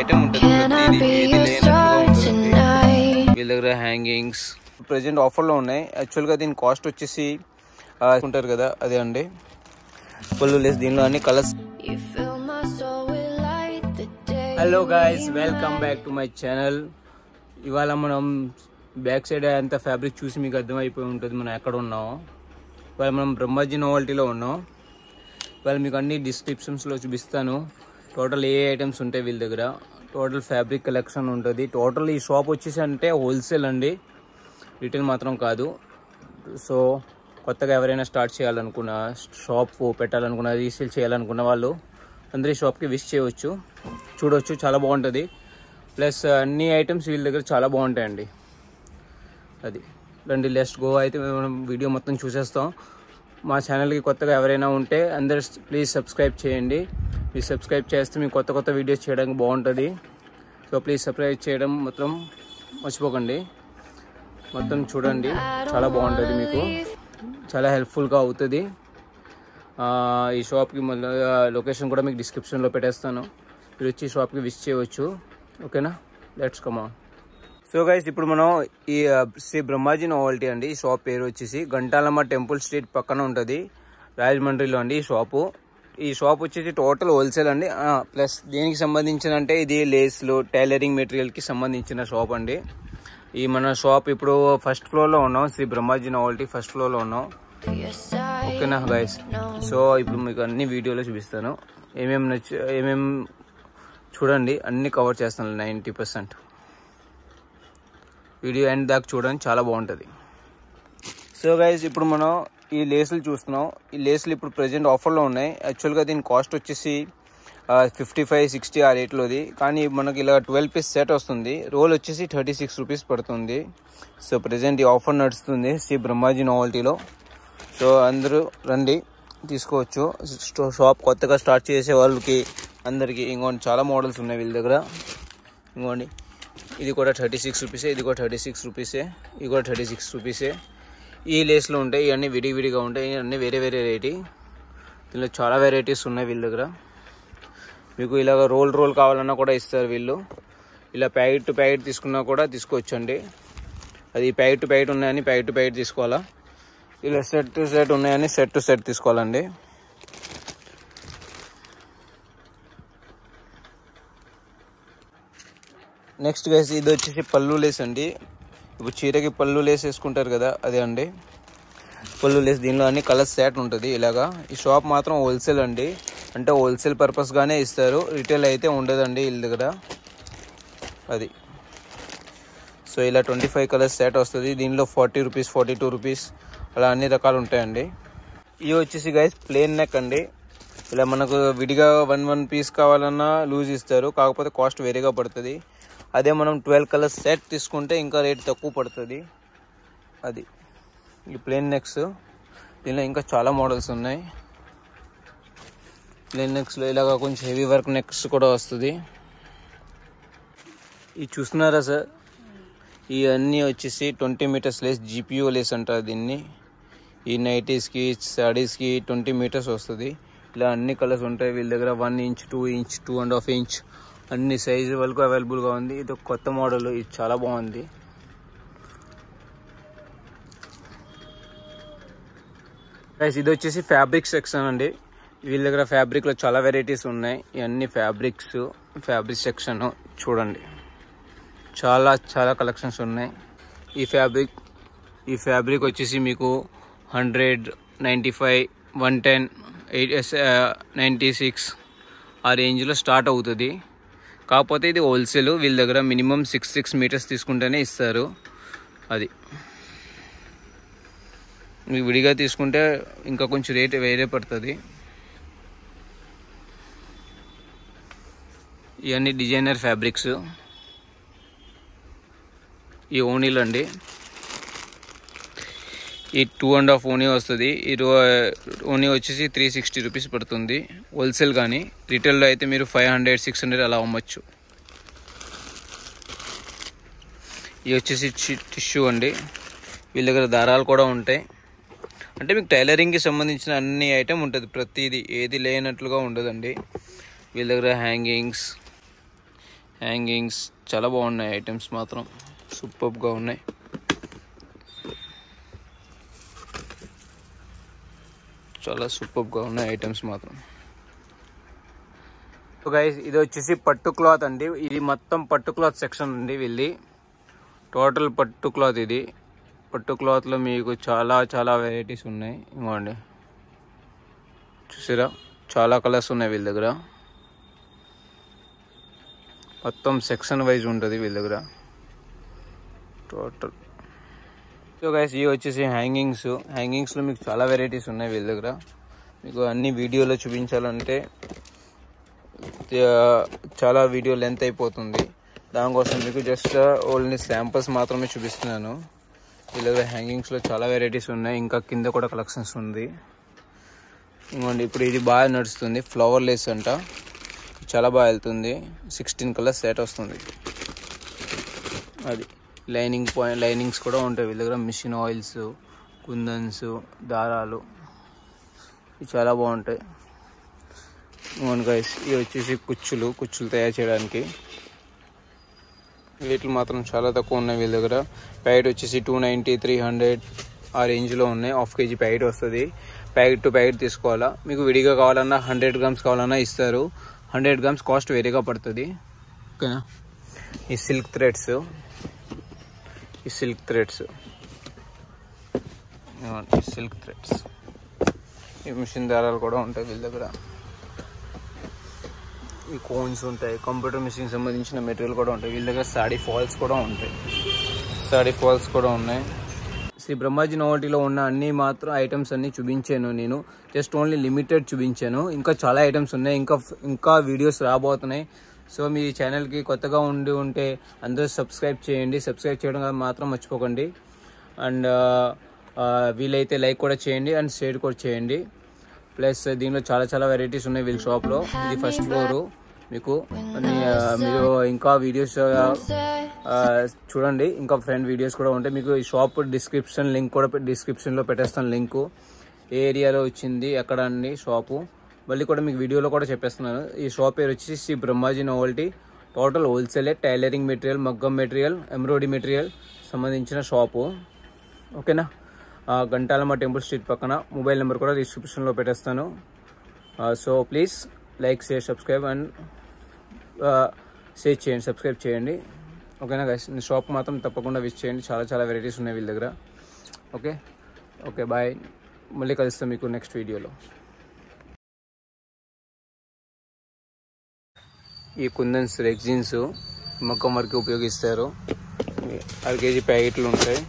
Item ఉంటుంది. Can I ప్రతిదీ be ఏది your లేనట్లుగా star ఉంటుంది tonight? వీళ్ళ దగ్గర హ్యాంగింగ్స్ ప్రజెంట్ ఆఫర్లో ఉన్నాయి. యాక్చువల్గా దీని కాస్ట్ వచ్చేసి ఉంటారు కదా అదే అండి. ఫుల్ లెస్ దీనిలో అన్ని colours. Hello guys welcome. Back to my channel ఇవాళ మనం బ్యాక్ సైడ్ అంత ఫ్యాబ్రిక్ చూసి మీకు అర్థమైపోయి ఉంటుంది మనం ఎక్కడ ఉన్నామో ఇవాళ మనం బ్రహ్మాజీ నోవల్టీలో ఉన్నాం. ఇవాళ మీకు అన్ని డిస్క్రిప్షన్స్లో చూపిస్తాను. టోటల్ ఏ ఐటమ్స్ ఉంటాయి వీళ్ళ దగ్గర? టోటల్ ఫ్యాబ్రిక్ కలెక్షన్ ఉంటుంది. టోటల్ ఈ షాప్ వచ్చేసి అంటే హోల్సేల్ అండి. రిటైల్ మాత్రం కాదు. సో కొత్తగా ఎవరైనా స్టార్ట్ చేయాలనుకున్న షాప్ పెట్టాలనుకున్న రీసేల్ చేయాలనుకున్న వాళ్ళు అందరి షాప్కి విష్ చేయవచ్చు చూడవచ్చు చాలా బాగుంటుంది. ప్లస్ అన్ని ఐటమ్స్ వీళ్ళ దగ్గర చాలా బాగుంటాయండి. అది. రండి లెస్ట్ గో. అయితే మనం వీడియో మొత్తం చూసేస్తాం. మా ఛానల్కి కొత్తగా ఎవరైనా ఉంటే అందరు ప్లీజ్ సబ్స్క్రైబ్ చేయండి. మీరు సబ్స్క్రైబ్ చేస్తే మీకు కొత్త కొత్త వీడియోస్ చేయడానికి బాగుంటుంది. సో ప్లీజ్ సబ్స్క్రైబ్ చేయడం మొత్తం మర్చిపోకండి. మొత్తం చూడండి. చాలా బాగుంటుంది మీకు. చాలా హెల్ప్ఫుల్గా అవుతుంది. ఈ షాప్కి మళ్ళీ లొకేషన్ కూడా మీకు డిస్క్రిప్షన్లో పెట్టేస్తాను. మీరు వచ్చి షాప్కి విజిట్ చేయవచ్చు. ఓకేనా లెట్స్ కమా సో గైస్ ఇప్పుడు మనం ఈ శ్రీ బ్రహ్మాజీ నోవల్టీ అండి. ఈ షాప్ పేరు వచ్చేసి గంటాలమ్మ టెంపుల్ స్ట్రీట్ పక్కన ఉంటుంది. రాజమండ్రిలో అండి ఈ షాపు ఈ షాప్ వచ్చేసి టోటల్ హోల్సేల్ అండి. ప్లస్ దీనికి సంబంధించిన అంటే ఇది లేస్లు టైలరింగ్ మెటీరియల్కి సంబంధించిన షాప్ అండి. ఈ మన షాప్ ఇప్పుడు ఫస్ట్ ఫ్లోర్లో ఉన్నాం. శ్రీ బ్రహ్మాజీ నోవల్టీ ఫస్ట్ ఫ్లోర్లో ఉన్నాం. ఓకేనా గైస్ సో ఇప్పుడు మీకు అన్ని వీడియోలో చూపిస్తాను. ఏమేమి నచ్చి ఏమేమి చూడండి. అన్ని కవర్ చేస్తాను నైంటీ పర్సెంట్ వీడియో ఎండ్ దాకా చూడండి. చాలా బాగుంటుంది. సో గైస్ ఇప్పుడు మనం ఈ లేసులు చూస్తున్నాం. ఈ లేసులు ఇప్పుడు ప్రజెంట్ ఆఫర్లో ఉన్నాయి. యాక్చువల్గా దీని కాస్ట్ వచ్చేసి ఫిఫ్టీ ఫైవ్ సిక్స్టీ ఆ రేట్లోది. కానీ మనకి ఇలా ట్వెల్వ్ పీస్ సెట్ వస్తుంది. రోల్ వచ్చేసి థర్టీ సిక్స్ రూపీస్ పడుతుంది. సో ప్రజెంట్ ఈ ఆఫర్ నడుస్తుంది శ్రీ బ్రహ్మాజీ నోవల్టీలో సో అందరూ రండి తీసుకోవచ్చు. షాప్ కొత్తగా స్టార్ట్ చేసే వాళ్ళకి అందరికీ ఇంకోండి చాలా మోడల్స్ ఉన్నాయి వీళ్ళ దగ్గర. ఇంకోండి ఇది కూడా థర్టీ సిక్స్ రూపీసే ఇది కూడా థర్టీ సిక్స్ రూపీసే ఇది కూడా థర్టీ సిక్స్ రూపీసే ఈ లేస్లో ఉంటాయి ఇవన్నీ విడివిడిగా ఉంటాయి ఇవన్నీ వేరే వేరే రేటి దీనిలో చాలా వెరైటీస్ ఉన్నాయి వీళ్ళ దగ్గర. మీకు ఇలాగ రోల్ రోల్ కావాలన్నా కూడా ఇస్తారు వీళ్ళు. ఇలా ప్యాకెట్ టు ప్యాకెట్ తీసుకున్నా కూడా తీసుకోవచ్చండి అది ప్యాకెట్ టు ప్యాకెట్ ఉన్నాయని ప్యాకెట్ టు ప్యాకెట్ తీసుకోవాలా? ఇలా సెట్ టు సెట్ ఉన్నాయని సెట్ టు సెట్ తీసుకోవాలండి. నెక్స్ట్ గైస్ ఇది వచ్చేసి పళ్ళు లేస్ అండి. ఇప్పుడు చీరకి పళ్ళు లేస్ వేసుకుంటారు కదా అదే అండి. పళ్ళు లేస్ దీనిలో అన్ని కలర్ సెట్ ఉంటుంది ఇలాగా. ఈ షాప్ మాత్రం హోల్సేల్ అండి. అంటే హోల్సేల్ పర్పస్గానే ఇస్తారు. రిటైల్ అయితే ఉండదండి వీళ్ళ దగ్గర. అది. సో ఇలా ట్వంటీ ఫైవ్ కలర్స్ సెట్ వస్తుంది. దీనిలో forty rupees forty two rupees అలా అన్ని రకాలు ఉంటాయండి. ఇవి వచ్చేసి గైస్ ప్లేన్ నెక్ అండి. ఇలా మనకు విడిగా వన్ వన్ పీస్ కావాలన్నా లూజ్ ఇస్తారు. కాకపోతే కాస్ట్ వేరేగా పడుతుంది. అదే మనం ట్వెల్వ్ కలర్స్ సెట్ తీసుకుంటే ఇంకా రేట్ తక్కువ పడుతుంది. అది. ఈ ప్లేన్ నెక్స్. దీనిలో ఇంకా చాలా మోడల్స్ ఉన్నాయి. ప్లేన్ నెక్స్లో ఇలాగ కొంచెం హెవీ వర్క్ నెక్స్ కూడా వస్తుంది. ఇది చూస్తున్నారా సార్? ఇవన్నీ వచ్చేసి twenty metres lace GPU lace అంటారు దీన్ని. ఈ నైటీస్కి సాడీస్కి ట్వంటీ మీటర్స్ వస్తుంది. ఇలా అన్ని కలర్స్ ఉంటాయి. వీళ్ళ దగ్గర one inch two inch two and half inch అన్ని సైజు వరకు అవైలబుల్గా ఉంది. ఇది కొత్త మోడల్. ఇది చాలా బాగుంది. గైస్ ఇది వచ్చేసి ఫ్యాబ్రిక్ సెక్షన్ అండి. వీళ్ళ దగ్గర ఫ్యాబ్రిక్లో చాలా వెరైటీస్ ఉన్నాయి. ఇవన్నీ ఫ్యాబ్రిక్స్ ఫ్యాబ్రిక్ సెక్షన్ చూడండి. చాలా చాలా కలెక్షన్స్ ఉన్నాయి. ఈ ఫ్యాబ్రిక్ ఈ ఫ్యాబ్రిక్ వచ్చేసి మీకు hundred ninety five one ten eight ninety six ఆ రేంజ్లో స్టార్ట్ అవుతుంది. కాకపోతే ఇది హోల్సేల్. వీళ్ళ దగ్గర మినిమం సిక్స్ సిక్స్ మీటర్స్ తీసుకుంటేనే ఇస్తారు. అది. మీకు విడిగా తీసుకుంటే ఇంకా కొంచెం రేట్ వేరే పడుతుంది. ఇవన్నీ డిజైనర్ ఫ్యాబ్రిక్స్. ఈ ఓనీలు అండి ఈ టూ అండ్ హాఫ్ ఓనీ వస్తుంది. ఈ రో ఓనీ వచ్చేసి త్రీ సిక్స్టీ రూపీస్ పడుతుంది. హోల్సేల్ కానీ రిటైల్లో అయితే మీరు ఫైవ్ హండ్రెడ్ సిక్స్ హండ్రెడ్ అలా అమ్మచ్చు. ఇవి వచ్చేసి టిష్యూ అండి. వీళ్ళ దగ్గర దారాలు కూడా ఉంటాయి. అంటే మీకు టైలరింగ్కి సంబంధించిన అన్ని ఐటెం ఉంటుంది. ప్రతిదీ ఏది లేనట్లుగా ఉండదండి. వీళ్ళ దగ్గర హ్యాంగింగ్స్ హ్యాంగింగ్స్ చాలా బాగున్నాయి ఐటమ్స్ మాత్రం. సూపర్గా ఉన్నాయి. చాలా సూపర్గా ఉన్నాయి ఐటమ్స్ మాత్రం. గైస్ ఇది వచ్చేసి పట్టు క్లాత్ అండి. ఇది మొత్తం పట్టు క్లాత్ సెక్షన్ అండి వెళ్ళి టోటల్ పట్టు క్లాత్ ఇది. పట్టు క్లాత్లో మీకు చాలా చాలా వెరైటీస్ ఉన్నాయి. ఇవ్వండి. చూసారా? చాలా కలర్స్ ఉన్నాయి వీళ్ళ దగ్గర. మొత్తం సెక్షన్ వైజ్ ఉంటుంది వీళ్ళ దగ్గర. టోటల్ సో గైస్ ఇవి వచ్చేసి హ్యాంగింగ్స్ హ్యాంగింగ్స్లో మీకు చాలా వెరైటీస్ ఉన్నాయి వీళ్ళ దగ్గర. మీకు అన్ని వీడియోలో చూపించాలంటే చాలా వీడియో లెంత్ అయిపోతుంది. దానికోసం మీకు జస్ట్ uh, ఓన్లీ శాంపుల్స్ మాత్రమే చూపిస్తున్నాను. వీళ్ళ దగ్గర హ్యాంగింగ్స్లో చాలా వెరైటీస్ ఉన్నాయి. ఇంకా కింద కూడా కలెక్షన్స్ ఉంది. ఇంకోండి ఇప్పుడు ఇది బాగా నడుస్తుంది. ఫ్లవర్ లేస్ అంట. చాలా బాగా వెళ్తుంది. సిక్స్టీన్ కలర్ సెట్ వస్తుంది. అది. లైనింగ్ పాయింట్ లైనింగ్స్ కూడా ఉంటాయి వీళ్ళ దగ్గర. మిషన్ ఆయిల్స్ కుందన్స్ దారాలు. ఇవి చాలా బాగుంటాయి. అవును గైస్ ఇవి వచ్చేసి కుచ్చులు కుచ్చులు తయారు చేయడానికి. వీటిలో మాత్రం చాలా తక్కువ ఉన్నాయి వీళ్ళ దగ్గర. ప్యాకెట్ వచ్చేసి టూ నైంటీ త్రీ హండ్రెడ్ ఆ రేంజ్లో ఉన్నాయి. హాఫ్ కేజీ ప్యాకెట్ వస్తుంది. ప్యాకెట్ టు ప్యాకెట్ తీసుకోవాలా. మీకు విడిగా కావాలన్నా హండ్రెడ్ గ్రామ్స్ కావాలన్నా ఇస్తారు. హండ్రెడ్ గ్రామ్స్ కాస్ట్ వేరేగా పడుతుంది. ఓకేనా? ఈ సిల్క్ థ్రెడ్స్. ఈ సిల్క్ థ్రెడ్స్. ఈ సిల్క్ థ్రెడ్స్. ఈ మిషన్ దారాలు కూడా ఉంటాయి వీళ్ళ దగ్గర. ఈ కోన్స్ ఉంటాయి కంప్యూటర్ మిషన్ సంబంధించిన మెటీరియల్ కూడా ఉంటాయి. వీళ్ళ దగ్గర సాడీ ఫాల్స్ కూడా ఉంటాయి. సాడీ ఫాల్స్ కూడా ఉన్నాయి. శ్రీ బ్రహ్మాజీ నోవటిలో ఉన్న అన్ని మాత్రం ఐటమ్స్ అన్ని చూపించాను నేను. జస్ట్ ఓన్లీ లిమిటెడ్ చూపించాను. ఇంకా చాలా ఐటమ్స్ ఉన్నాయి. ఇంకా ఇంకా వీడియోస్ రాబోతున్నాయి. సో మీ ఛానల్కి కొత్తగా ఉండి ఉంటే అందరూ సబ్స్క్రైబ్ చేయండి. సబ్స్క్రైబ్ చేయడం మాత్రం మర్చిపోకండి. అండ్ uh, uh, వీలైతే లైక్ కూడా చేయండి అండ్ షేర్ కూడా చేయండి. ప్లస్ దీనిలో చాలా చాలా వెరైటీస్ ఉన్నాయి వీళ్ళ షాప్లో ఇది ఫస్ట్ ఫ్లోర్ మీకు uh, మీరు ఇంకా వీడియోస్ చూడండి. ఇంకా ఫ్రెండ్ వీడియోస్ కూడా ఉంటాయి. మీకు ఈ షాప్ డిస్క్రిప్షన్ లింక్ కూడా డిస్క్రిప్షన్లో పెట్టేస్తాను లింకు ఏ ఏరియాలో వచ్చింది ఎక్కడ అండి షాపు మళ్ళీ కూడా మీకు వీడియోలో కూడా చెప్పేస్తున్నాను. ఈ షాప్ పేరు వచ్చి శ్రీ బ్రహ్మాజీ నోవల్టీ. టోటల్ హోల్సేలే టైలరింగ్ మెటీరియల్ మగ్గం మెటీరియల్ ఎంబ్రాయిడరీ మెటీరియల్ సంబంధించిన షాపు. ఓకేనా? గంటాలమ్మ టెంపుల్ స్ట్రీట్ పక్కన మొబైల్ నెంబర్ కూడా డిస్క్రిప్షన్లో పెట్టేస్తాను. So please like share subscribe and share చేయండి సబ్స్క్రైబ్ చేయండి. ఓకేనా గైస్ షాప్ మాత్రం తప్పకుండా విజిట్ చేయండి. చాలా చాలా వెరైటీస్ ఉన్నాయి వీళ్ళ దగ్గర. ఓకే? ఓకే బాయ్ మళ్ళీ కలుస్తాం మీకు నెక్స్ట్ వీడియోలో ఈ కుందన్స్ రెగ్జిన్స్ మొక్కం వరకు ఉపయోగిస్తారు. అర కేజీ ప్యాకెట్లు ఉంటాయి.